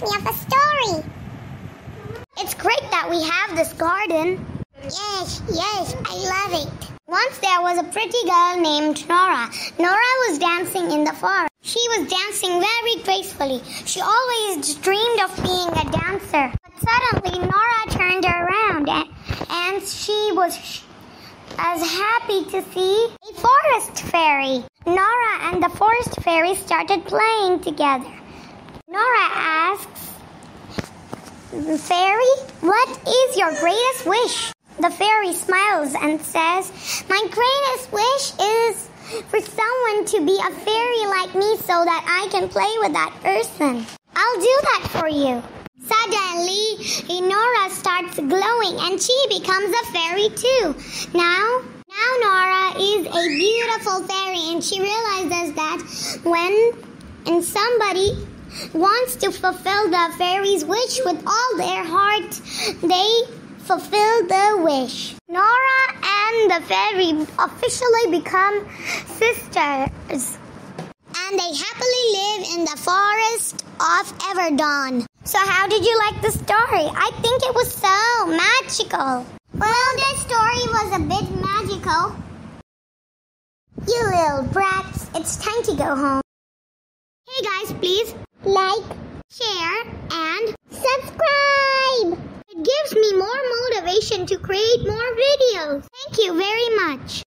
reminds me of a story. It's great that we have this garden. Yes, yes, I love it. Once there was a pretty girl named Nora. Nora was dancing in the forest. She was dancing very gracefully. She always dreamed of being a dancer. But suddenly Nora turned around and, and she was as happy to see a forest fairy. Nora and the forest fairy started playing together. Nora asks, Fairy, what is your greatest wish? The fairy smiles and says, My greatest wish is for someone to be a fairy like me so that I can play with that person. I'll do that for you. Suddenly, Nora starts glowing and she becomes a fairy too. Now, now Nora is a beautiful fairy and she realizes that when and somebody wants to fulfill the fairy's wish with all their heart, they fulfill the wish. Nora and the fairy officially become sisters. And they happily live in the forest of Everdon. So, how did you like the story? I think it was so magical. Well, the story was a bit magical. You little brats, it's time to go home. Hey guys, please Like, share and subscribe. it gives me more motivation to create more videos. Thank you very much.